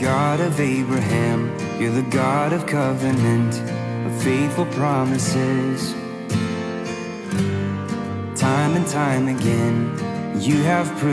God of Abraham, you're the God of covenant, of faithful promises. Time and time again, you have proved.